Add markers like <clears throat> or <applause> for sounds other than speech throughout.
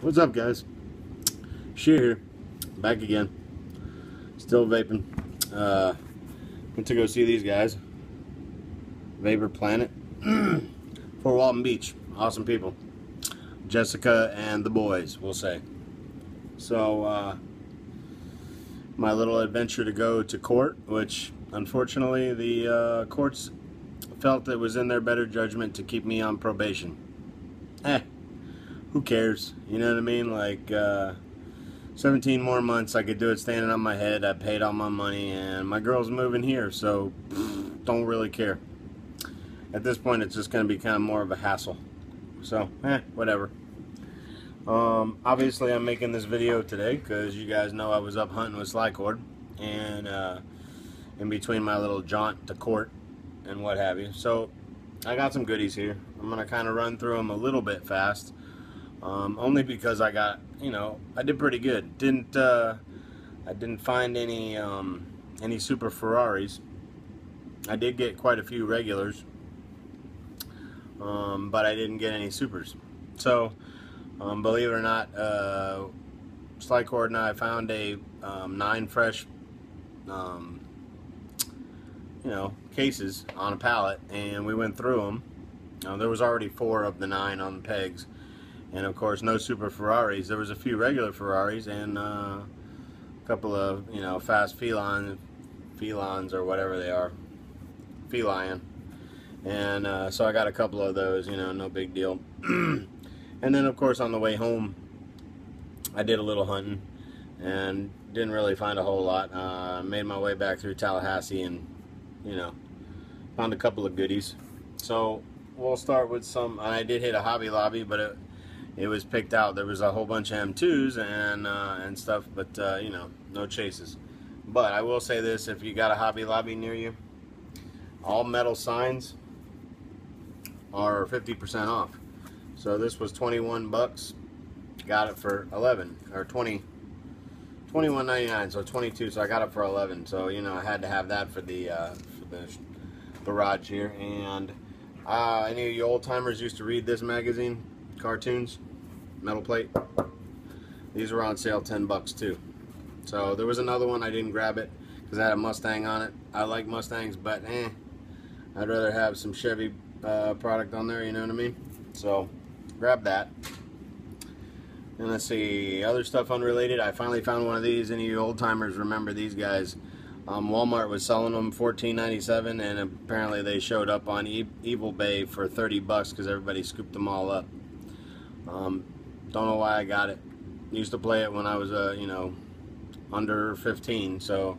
What's up, guys? Scheer here, back again. Still vaping. Uh, went to go see these guys. Vapor Planet. <clears throat> Fort Walton Beach. Awesome people. Jessica and the boys, we'll say. So, uh, my little adventure to go to court, which unfortunately the uh, courts felt it was in their better judgment to keep me on probation. Eh, who cares? You know what I mean? Like, uh, 17 more months, I could do it standing on my head. I paid all my money, and my girl's moving here, so pff, don't really care. At this point, it's just going to be kind of more of a hassle. So, eh, whatever. Um, obviously, I'm making this video today because you guys know I was up hunting with Slycord, and uh, in between my little jaunt to court and what have you. So, I got some goodies here. I'm going to kind of run through them a little bit fast. Um, only because I got, you know, I did pretty good. Didn't, uh, I didn't find any, um, any Super Ferraris. I did get quite a few regulars, um, but I didn't get any Supers. So, um, believe it or not, uh, Slycord and I found a um, nine fresh, um, you know, cases on a pallet, and we went through them. Uh, there was already four of the nine on the pegs and of course no super Ferraris. There was a few regular Ferraris and uh, a couple of you know fast felines, felines or whatever they are, feline, and uh, so I got a couple of those. You know, no big deal. <clears throat> and then of course on the way home, I did a little hunting and didn't really find a whole lot. Uh, made my way back through Tallahassee and you know found a couple of goodies. So we'll start with some. I did hit a Hobby Lobby, but it it was picked out. There was a whole bunch of M2s and uh, and stuff, but uh, you know, no chases. But I will say this: if you got a Hobby Lobby near you, all metal signs are 50% off. So this was 21 bucks. Got it for 11 or 20. 21.99, so 22. So I got it for 11. So you know, I had to have that for the uh, for the garage here. And uh, any of you old timers used to read this magazine, cartoons metal plate. These were on sale 10 bucks too. So there was another one, I didn't grab it because I had a Mustang on it. I like Mustangs, but eh, I'd rather have some Chevy uh, product on there, you know what I mean? So grab that. And let's see, other stuff unrelated. I finally found one of these. Any old timers remember these guys? Um, Walmart was selling them $14.97 and apparently they showed up on e Evil Bay for 30 bucks because everybody scooped them all up. Um, don't know why I got it. Used to play it when I was, uh, you know, under 15, so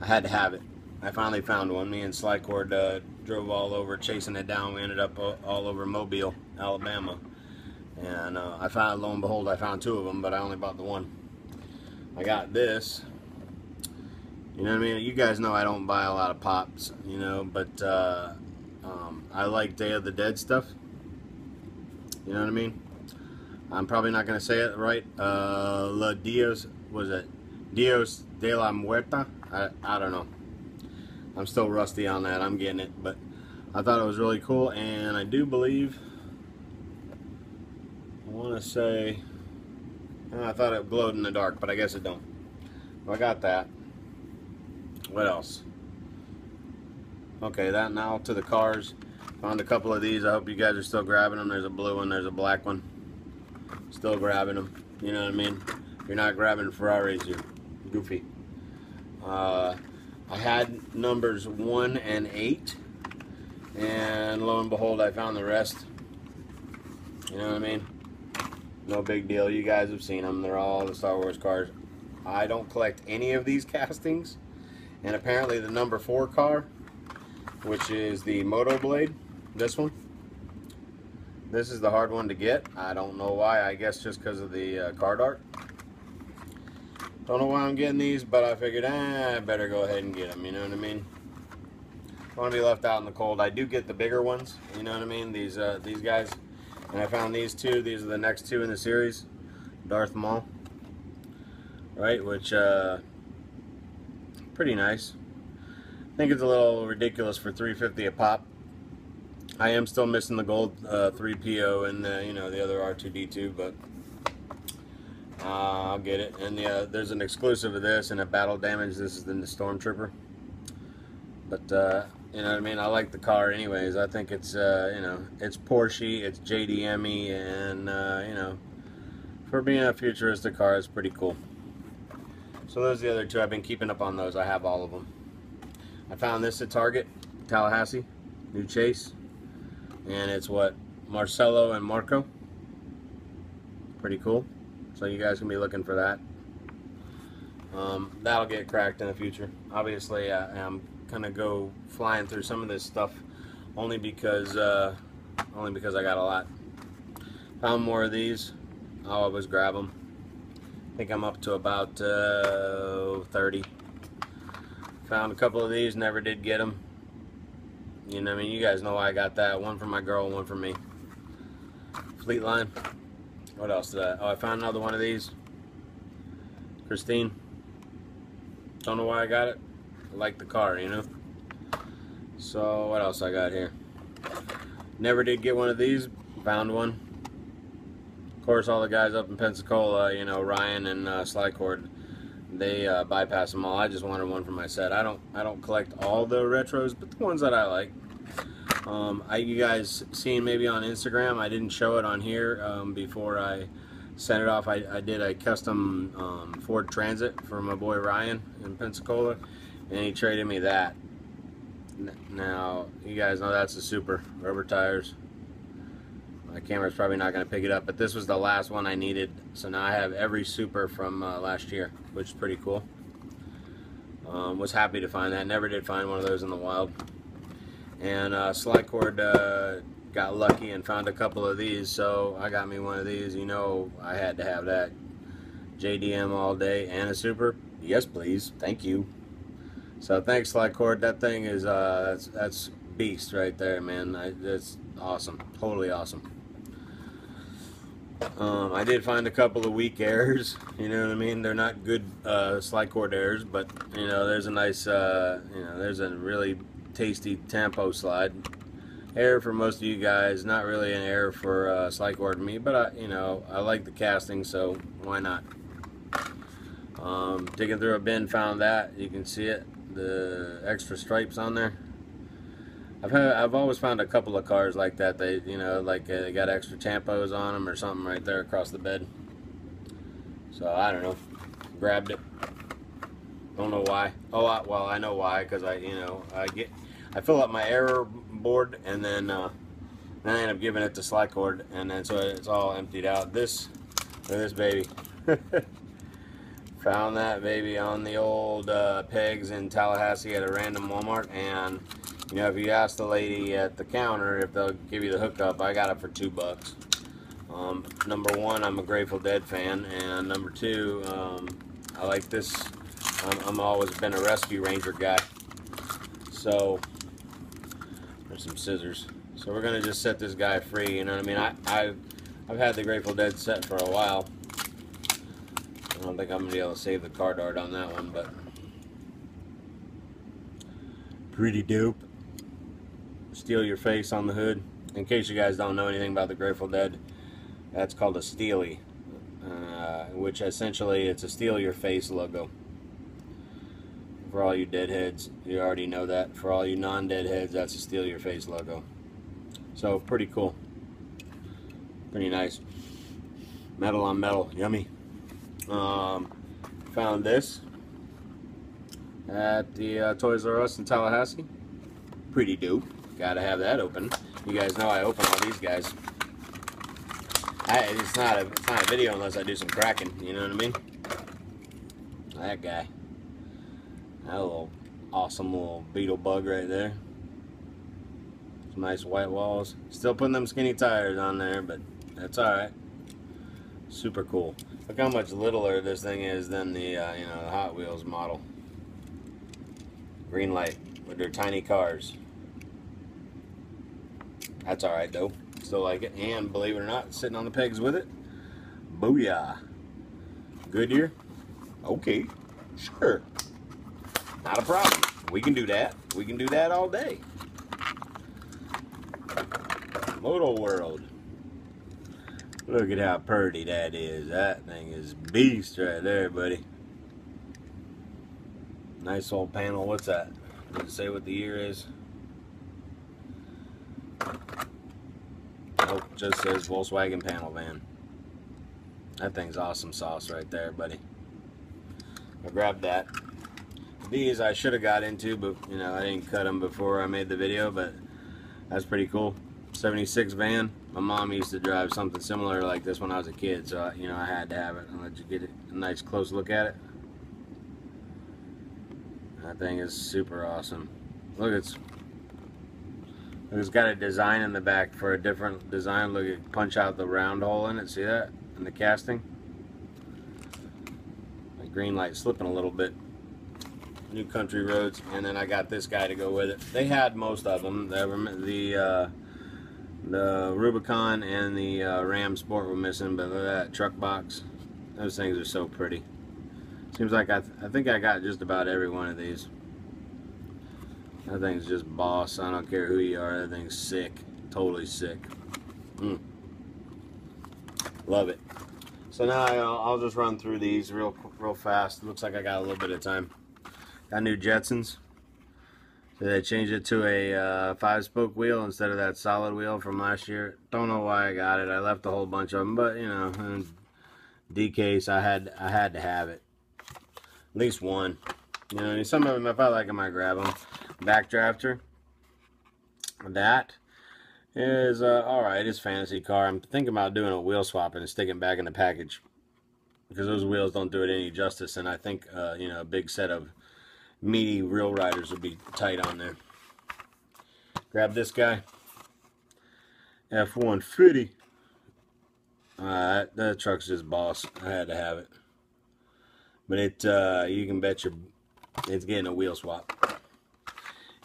I had to have it. I finally found one. Me and Slycord uh, drove all over chasing it down. We ended up all over Mobile, Alabama. And uh, I found, lo and behold, I found two of them, but I only bought the one. I got this. You know what I mean? You guys know I don't buy a lot of pops, you know, but uh, um, I like Day of the Dead stuff. You know what I mean? I'm probably not going to say it right. Uh, La Dios, was it? Dios de la Muerta? I, I don't know. I'm still rusty on that. I'm getting it. But I thought it was really cool. And I do believe, I want to say, I thought it glowed in the dark, but I guess it don't. Well, I got that. What else? Okay, that now to the cars. Found a couple of these. I hope you guys are still grabbing them. There's a blue one. There's a black one still grabbing them. You know what I mean? You're not grabbing Ferraris, you're goofy. Uh, I had numbers 1 and 8, and lo and behold, I found the rest. You know what I mean? No big deal. You guys have seen them. They're all the Star Wars cars. I don't collect any of these <laughs> castings, and apparently the number 4 car, which is the Moto Blade, this one, this is the hard one to get. I don't know why. I guess just because of the uh, card art. Don't know why I'm getting these, but I figured, eh, I better go ahead and get them. You know what I mean? Don't want to be left out in the cold. I do get the bigger ones. You know what I mean? These uh, these guys. And I found these two. These are the next two in the series. Darth Maul. Right, which uh, pretty nice. I think it's a little ridiculous for 350 a pop. I am still missing the gold uh, 3PO and the, you know the other R2D2, but Uh, I'll get it. And yeah, there's an exclusive of this and a battle damage. This is the Stormtrooper. But uh, you know what I mean? I like the car anyways. I think it's uh, you know it's Porsche, it's JDME, and uh, you know for being a futuristic car, it's pretty cool. So those are the other two. I've been keeping up on those. I have all of them. I found this at Target, Tallahassee, new Chase, and it's what Marcelo and Marco. Pretty cool. So you guys can be looking for that. Um, that'll get cracked in the future. Obviously, I, I'm gonna go flying through some of this stuff only because uh, only because I got a lot. Found more of these. I'll always grab them. I think I'm up to about uh, 30. Found a couple of these, never did get them. You know, I mean, you guys know why I got that. One for my girl, one for me. Fleetline. What else did I? Oh, I found another one of these. Christine. Don't know why I got it. I like the car, you know. So what else I got here? Never did get one of these. Found one. Of course, all the guys up in Pensacola, you know, Ryan and uh, Slycord, they uh, bypass them all. I just wanted one for my set. I don't, I don't collect all the retros, but the ones that I like. Um, I, you guys seen maybe on Instagram. I didn't show it on here um, before I sent it off. I, I did a custom um, Ford Transit for my boy Ryan in Pensacola, and he traded me that. Now, you guys know that's a super rubber tires. My camera's probably not going to pick it up, but this was the last one I needed. So now I have every super from uh, last year, which is pretty cool. Um, was happy to find that. Never did find one of those in the wild. And uh, uh, got lucky and found a couple of these, so I got me one of these. You know I had to have that. JDM all day and a super. Yes, please. Thank you. So thanks, Slycord. That thing is uh, that's that's beast right there, man. I, that's awesome. Totally awesome. Um, I did find a couple of weak errors. You know what I mean? They're not good uh, Slycord errors, but you know, there's a nice, uh, you know, there's a really tasty tampo slide. Error for most of you guys, not really an error for uh, Slycord and me, but I, you know, I like the casting, so why not? Um, digging through a bin, found that. You can see it, the extra stripes on there. I've had, I've always found a couple of cars like that. They, you know, like uh, they got extra tampos on them or something right there across the bed. So I don't know. Grabbed it. Don't know why. Oh, I, well, I know why because I, you know, I get, I fill up my error board and then, uh, then I end up giving it to Slycord and then so it's all emptied out. This, this baby. <laughs> Found that baby on the old uh, pegs in Tallahassee at a random Walmart and you know, if you ask the lady at the counter if they'll give you the hookup, I got it for two bucks. Um, number one, I'm a Grateful Dead fan, and number two, um, I like this. I'm, I'm, always been a Rescue Ranger guy. So, there's some scissors. So we're gonna just set this guy free. You know what I mean? I, I I've had the Grateful Dead set for a while. I don't think I'm gonna be able to save the card art on that one, but pretty dope steal your face on the hood. In case you guys don't know anything about the Grateful Dead, that's called a Stealie, uh, which essentially it's a steal your face logo. For all you deadheads, you already know that. For all you non-deadheads, that's a steal your face logo. So pretty cool. Pretty nice. Metal on metal, yummy. Um, found this at the uh, Toys R Us in Tallahassee. Pretty dope. Gotta have that open. You guys know I open all these guys. I, it's not a it's not a video unless I do some cracking. You know what I mean? That guy. That little awesome little beetle bug right there. Some nice white walls. Still putting them skinny tires on there, but that's all right. Super cool. Look how much littler this thing is than the uh, you know the Hot Wheels model. Green light with their tiny cars. That's alright though. Still like it. And believe it or not, sitting on the pegs with it. Booyah. Goodyear? Okay. Sure. Not a problem. We can do that. We can do that all day. Motor World. Look at how pretty that is. That thing is beast right there, buddy. Nice old panel. What's that? Does it say what the year is? Nope, just says Volkswagen panel van. That thing's awesome sauce right there, buddy. I grabbed that. These I should have got into, but you know I didn't cut them before I made the video, but that's pretty cool. 76 van. My mom used to drive something similar like this when I was a kid, so you know I had to have it. I'll let you get a nice close look at it. That thing is super awesome. Look, it's it's got a design in the back for a different design. Look at punch out the round hole in it. See that in the casting? The green light slipping a little bit. New Country Roads, and then I got this guy to go with it. They had most of them. The the, uh, the Rubicon and the uh, Ram Sport were missing, but look at that truck box. Those things are so pretty. Seems like I, th I think I got just about every one of these. That thing's just boss. I don't care who you are. That thing's sick. Totally sick. Mm. Love it. So now I'll, I'll just run through these real real fast. Looks like I got a little bit of time. Got new Jetsons. So they changed it to a uh, five-spoke wheel instead of that solid wheel from last year. Don't know why I got it. I left a whole bunch of them, but you know, in D case, I had I had to have it. At least one. You know, some of them, if I like them, I grab them. Backdrafter. That is uh, all right. It's fantasy car. I'm thinking about doing a wheel swap and sticking back in the package because those wheels don't do it any justice. And I think uh, you know a big set of meaty real riders would be tight on there. Grab this guy. F-150. Uh, that truck's just boss. I had to have it. But it, uh, you can bet your, it's getting a wheel swap.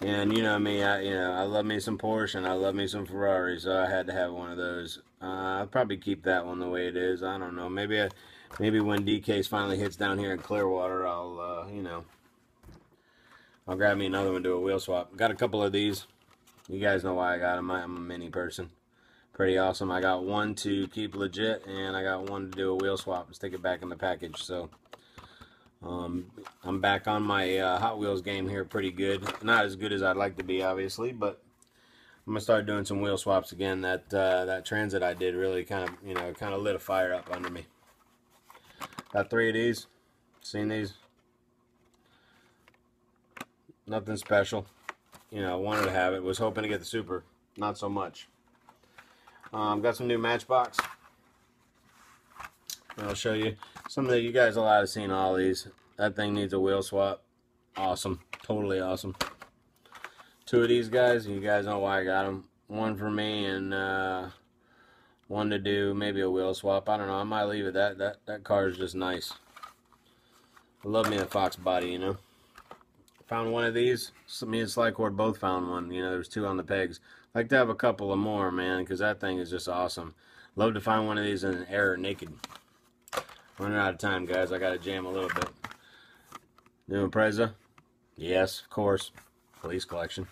And you know me, I you know I love me some Porsche and I love me some Ferrari, so I had to have one of those. Uh, I'll probably keep that one the way it is. I don't know. Maybe I, maybe when D case finally hits down here in Clearwater, I'll uh, you know I'll grab me another one, to do a wheel swap. Got a couple of these. You guys know why I got them. I'm a mini person. Pretty awesome. I got one to keep legit, and I got one to do a wheel swap and stick it back in the package. So um, I'm back on my uh, Hot Wheels game here pretty good. Not as good as I'd like to be, obviously, but I'm gonna start doing some wheel swaps again. That uh, that transit I did really kind of you know kind of lit a fire up under me. Got three of these. Seen these? Nothing special. You know, I wanted to have it. Was hoping to get the super. Not so much. Um, got some new Matchbox. I'll show you. Some that you guys will have seen all these. That thing needs a wheel swap. Awesome. Totally awesome. Two of these guys. You guys know why I got them. One for me and uh, one to do maybe a wheel swap. I don't know. I might leave it. That that that car is just nice. I love me a Fox body, you know. Found one of these. So me and Slycord both found one. You know, there's two on the pegs. Like to have a couple of more, man, because that thing is just awesome. Love to find one of these in air naked. Running out of time, guys. I got to jam a little bit. New Impreza? Yes, of course. Police collection.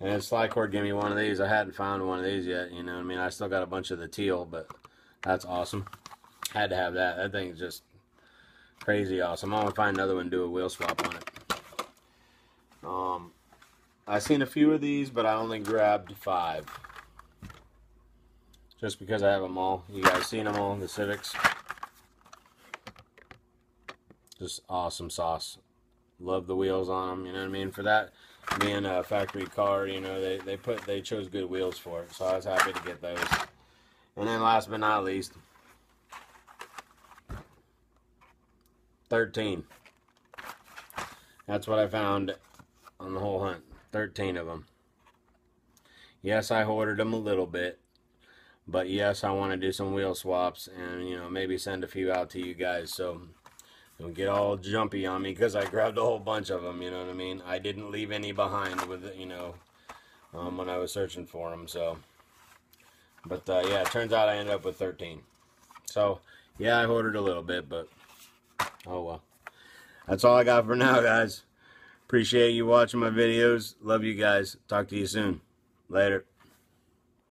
And Slycord gave me one of these. I hadn't found one of these yet, you know I mean? I still got a bunch of the teal, but that's awesome. Had to have that. That thing is just crazy awesome. I'm going to find another one do a wheel swap on it. Um, I seen a few of these, but I only grabbed five. Just because I have them all. You guys seen them all, the Civics. Just awesome sauce. Love the wheels on them, you know what I mean? For that being a factory car, you know, they, they put they chose good wheels for it. So I was happy to get those. And then last but not least, 13. That's what I found on the whole hunt. 13 of them. Yes, I hoarded them a little bit. But yes, I want to do some wheel swaps and, you know, maybe send a few out to you guys. So don't get all jumpy on me because I grabbed a whole bunch of them, you know what I mean? I didn't leave any behind with, you know, um, when I was searching for them. So, but uh, yeah, it turns out I ended up with 13. So, yeah, I hoarded a little bit, but oh well. That's all I got for now, guys. Appreciate you watching my videos. Love you guys. Talk to you soon. Later.